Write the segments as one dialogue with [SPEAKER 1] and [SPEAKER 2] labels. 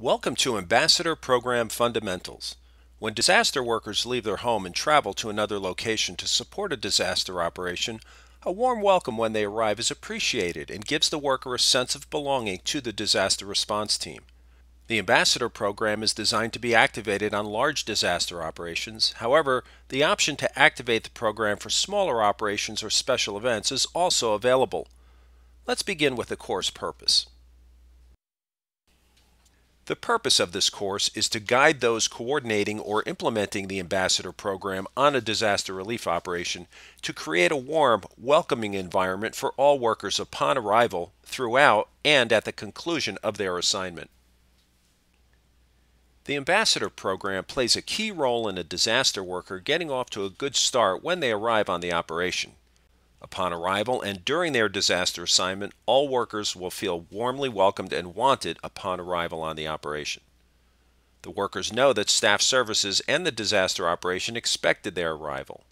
[SPEAKER 1] Welcome to Ambassador Program Fundamentals. When disaster workers leave their home and travel to another location to support a disaster operation, a warm welcome when they arrive is appreciated and gives the worker a sense of belonging to the disaster response team. The Ambassador program is designed to be activated on large disaster operations. However, the option to activate the program for smaller operations or special events is also available. Let's begin with the course purpose. The purpose of this course is to guide those coordinating or implementing the Ambassador program on a disaster relief operation to create a warm, welcoming environment for all workers upon arrival, throughout, and at the conclusion of their assignment. The Ambassador program plays a key role in a disaster worker getting off to a good start when they arrive on the operation. Upon arrival and during their disaster assignment, all workers will feel warmly welcomed and wanted upon arrival on the operation. The workers know that staff services and the disaster operation expected their arrival.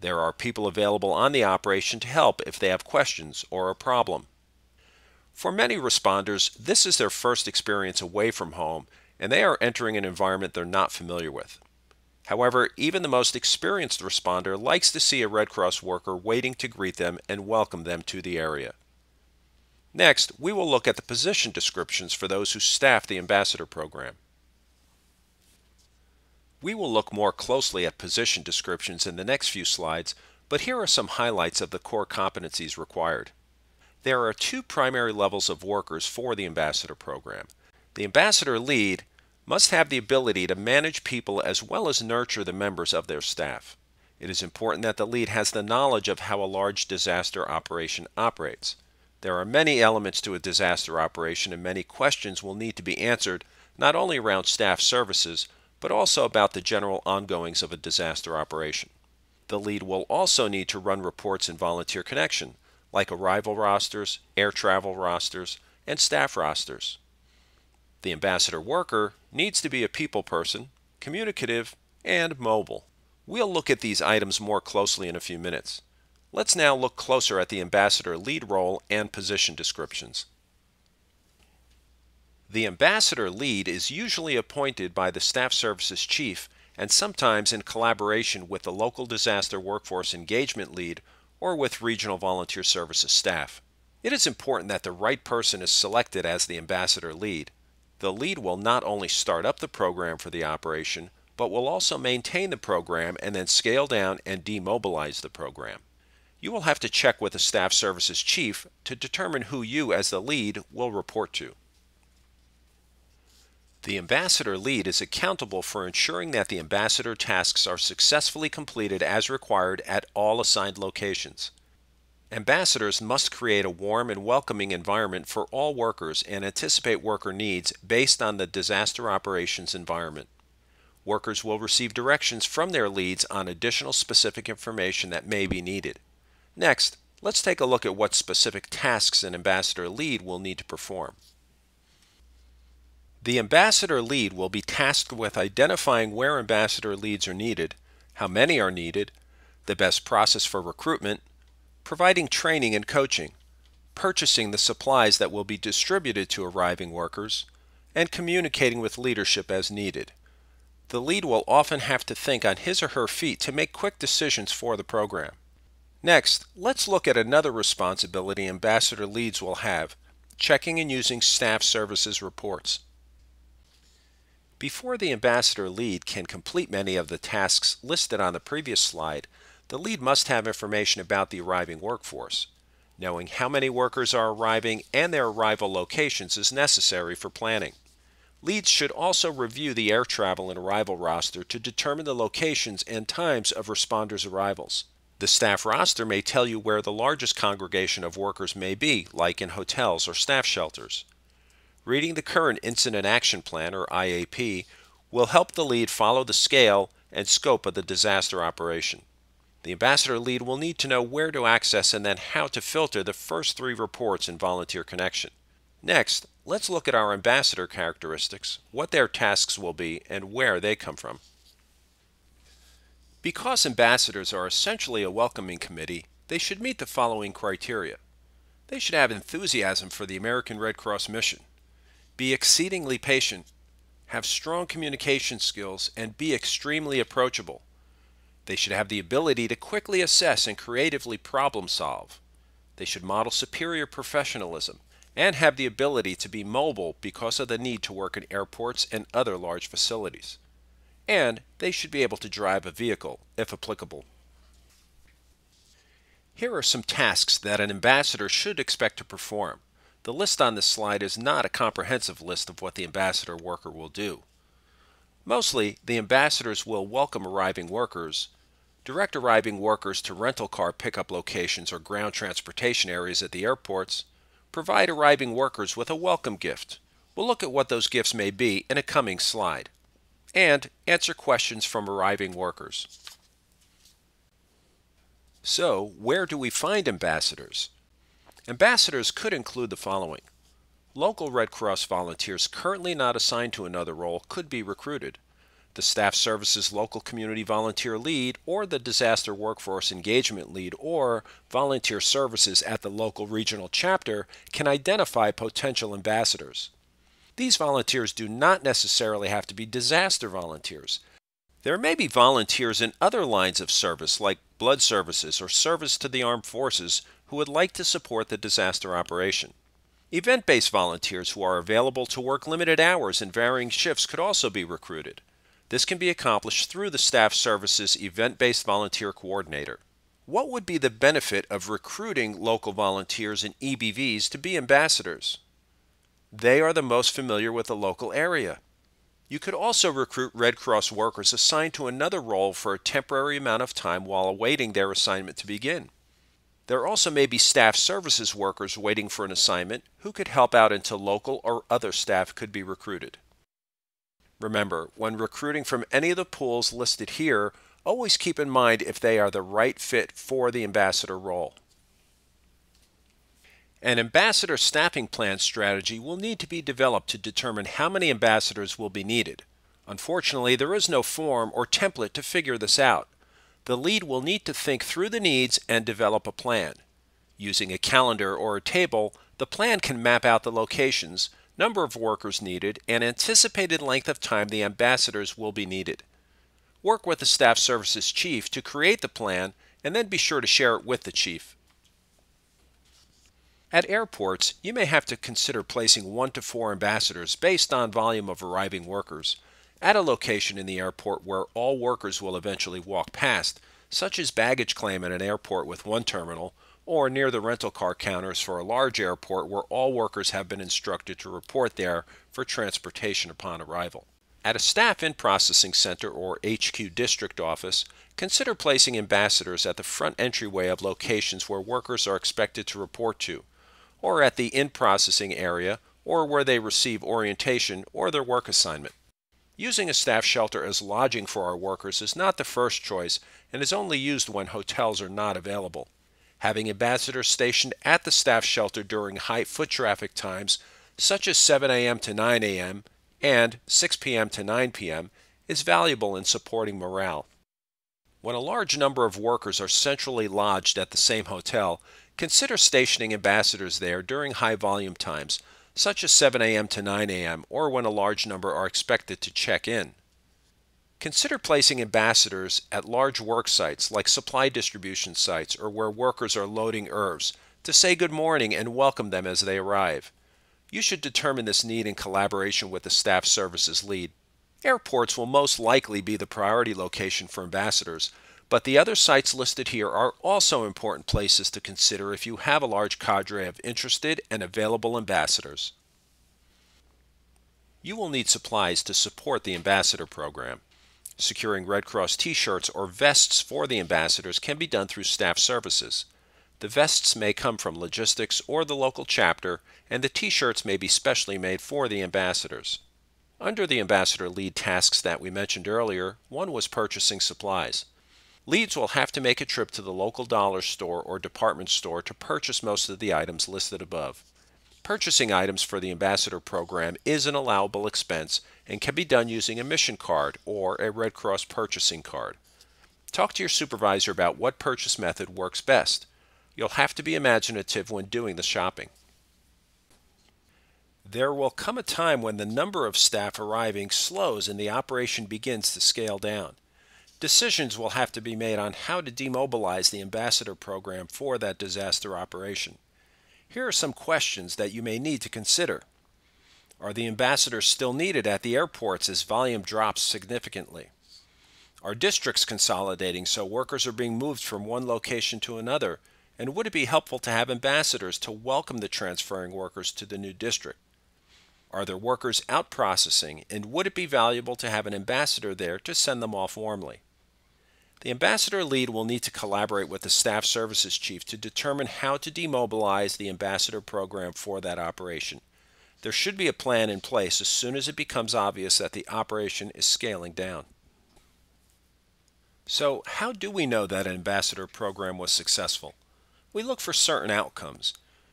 [SPEAKER 1] There are people available on the operation to help if they have questions or a problem. For many responders, this is their first experience away from home and they are entering an environment they're not familiar with. However, even the most experienced responder likes to see a Red Cross worker waiting to greet them and welcome them to the area. Next, we will look at the position descriptions for those who staff the Ambassador program. We will look more closely at position descriptions in the next few slides, but here are some highlights of the core competencies required. There are two primary levels of workers for the Ambassador program. The Ambassador lead must have the ability to manage people as well as nurture the members of their staff. It is important that the lead has the knowledge of how a large disaster operation operates. There are many elements to a disaster operation and many questions will need to be answered not only around staff services, but also about the general ongoings of a disaster operation. The lead will also need to run reports in Volunteer Connection, like arrival rosters, air travel rosters, and staff rosters. The ambassador worker needs to be a people person, communicative, and mobile. We'll look at these items more closely in a few minutes. Let's now look closer at the ambassador lead role and position descriptions. The ambassador lead is usually appointed by the staff services chief and sometimes in collaboration with the local disaster workforce engagement lead or with regional volunteer services staff. It is important that the right person is selected as the ambassador lead. The lead will not only start up the program for the operation, but will also maintain the program and then scale down and demobilize the program. You will have to check with the Staff Services Chief to determine who you, as the lead, will report to. The Ambassador Lead is accountable for ensuring that the Ambassador tasks are successfully completed as required at all assigned locations. Ambassadors must create a warm and welcoming environment for all workers and anticipate worker needs based on the disaster operations environment. Workers will receive directions from their leads on additional specific information that may be needed. Next, let's take a look at what specific tasks an ambassador lead will need to perform. The ambassador lead will be tasked with identifying where ambassador leads are needed, how many are needed, the best process for recruitment, providing training and coaching, purchasing the supplies that will be distributed to arriving workers, and communicating with leadership as needed. The lead will often have to think on his or her feet to make quick decisions for the program. Next, let's look at another responsibility ambassador leads will have, checking and using staff services reports. Before the ambassador lead can complete many of the tasks listed on the previous slide, the lead must have information about the arriving workforce. Knowing how many workers are arriving and their arrival locations is necessary for planning. Leads should also review the air travel and arrival roster to determine the locations and times of responders' arrivals. The staff roster may tell you where the largest congregation of workers may be, like in hotels or staff shelters. Reading the current Incident Action Plan, or IAP, will help the lead follow the scale and scope of the disaster operation. The ambassador lead will need to know where to access and then how to filter the first three reports in Volunteer Connection. Next, let's look at our ambassador characteristics, what their tasks will be, and where they come from. Because ambassadors are essentially a welcoming committee, they should meet the following criteria. They should have enthusiasm for the American Red Cross mission, Be exceedingly patient, have strong communication skills, and be extremely approachable. They should have the ability to quickly assess and creatively problem solve. They should model superior professionalism and have the ability to be mobile because of the need to work in airports and other large facilities. And they should be able to drive a vehicle, if applicable. Here are some tasks that an ambassador should expect to perform. The list on this slide is not a comprehensive list of what the ambassador worker will do. Mostly, the ambassadors will welcome arriving workers, direct arriving workers to rental car pickup locations or ground transportation areas at the airports, provide arriving workers with a welcome gift. We'll look at what those gifts may be in a coming slide, and answer questions from arriving workers. So, where do we find ambassadors? Ambassadors could include the following. Local Red Cross volunteers currently not assigned to another role could be recruited. The Staff Services Local Community Volunteer Lead or the Disaster Workforce Engagement Lead or Volunteer Services at the local regional chapter can identify potential ambassadors. These volunteers do not necessarily have to be disaster volunteers. There may be volunteers in other lines of service like blood services or service to the armed forces who would like to support the disaster operation. Event based volunteers who are available to work limited hours and varying shifts could also be recruited. This can be accomplished through the Staff Services Event Based Volunteer Coordinator. What would be the benefit of recruiting local volunteers and EBVs to be ambassadors? They are the most familiar with the local area. You could also recruit Red Cross workers assigned to another role for a temporary amount of time while awaiting their assignment to begin. There also may be staff services workers waiting for an assignment who could help out until local or other staff could be recruited. Remember, when recruiting from any of the pools listed here, always keep in mind if they are the right fit for the ambassador role. An ambassador staffing plan strategy will need to be developed to determine how many ambassadors will be needed. Unfortunately, there is no form or template to figure this out the lead will need to think through the needs and develop a plan. Using a calendar or a table, the plan can map out the locations, number of workers needed, and anticipated length of time the ambassadors will be needed. Work with the staff services chief to create the plan and then be sure to share it with the chief. At airports, you may have to consider placing one to four ambassadors based on volume of arriving workers at a location in the airport where all workers will eventually walk past, such as baggage claim at an airport with one terminal, or near the rental car counters for a large airport where all workers have been instructed to report there for transportation upon arrival. At a staff in processing center or HQ district office, consider placing ambassadors at the front entryway of locations where workers are expected to report to, or at the in processing area, or where they receive orientation or their work assignment. Using a staff shelter as lodging for our workers is not the first choice and is only used when hotels are not available. Having ambassadors stationed at the staff shelter during high foot traffic times, such as 7 a.m. to 9 a.m. and 6 p.m. to 9 p.m., is valuable in supporting morale. When a large number of workers are centrally lodged at the same hotel, consider stationing ambassadors there during high volume times such as 7 a.m. to 9 a.m., or when a large number are expected to check in. Consider placing ambassadors at large work sites like supply distribution sites or where workers are loading ERVs to say good morning and welcome them as they arrive. You should determine this need in collaboration with the staff services lead. Airports will most likely be the priority location for ambassadors, but the other sites listed here are also important places to consider if you have a large cadre of interested and available ambassadors. You will need supplies to support the ambassador program. Securing Red Cross t-shirts or vests for the ambassadors can be done through staff services. The vests may come from logistics or the local chapter, and the t-shirts may be specially made for the ambassadors. Under the ambassador lead tasks that we mentioned earlier, one was purchasing supplies. Leads will have to make a trip to the local dollar store or department store to purchase most of the items listed above. Purchasing items for the Ambassador program is an allowable expense and can be done using a mission card or a Red Cross purchasing card. Talk to your supervisor about what purchase method works best. You'll have to be imaginative when doing the shopping. There will come a time when the number of staff arriving slows and the operation begins to scale down. Decisions will have to be made on how to demobilize the ambassador program for that disaster operation. Here are some questions that you may need to consider. Are the ambassadors still needed at the airports as volume drops significantly? Are districts consolidating so workers are being moved from one location to another? And would it be helpful to have ambassadors to welcome the transferring workers to the new district? Are there workers out processing, and would it be valuable to have an ambassador there to send them off warmly? The ambassador lead will need to collaborate with the staff services chief to determine how to demobilize the ambassador program for that operation. There should be a plan in place as soon as it becomes obvious that the operation is scaling down. So, how do we know that an ambassador program was successful? We look for certain outcomes.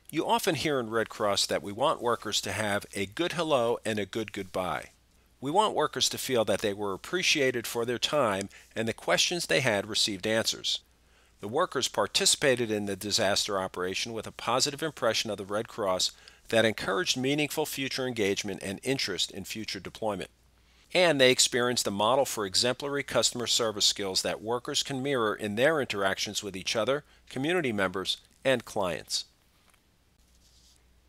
[SPEAKER 1] You often hear in Red Cross that we want workers to have a good hello and a good goodbye. We want workers to feel that they were appreciated for their time and the questions they had received answers. The workers participated in the disaster operation with a positive impression of the Red Cross that encouraged meaningful future engagement and interest in future deployment. And they experienced a model for exemplary customer service skills that workers can mirror in their interactions with each other, community members, and clients.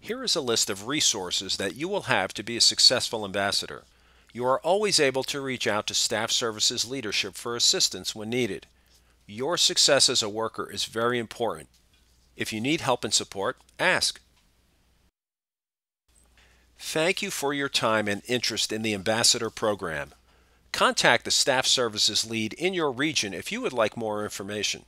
[SPEAKER 1] Here is a list of resources that you will have to be a successful ambassador you are always able to reach out to staff services leadership for assistance when needed. Your success as a worker is very important. If you need help and support, ask. Thank you for your time and interest in the Ambassador Program. Contact the Staff Services Lead in your region if you would like more information.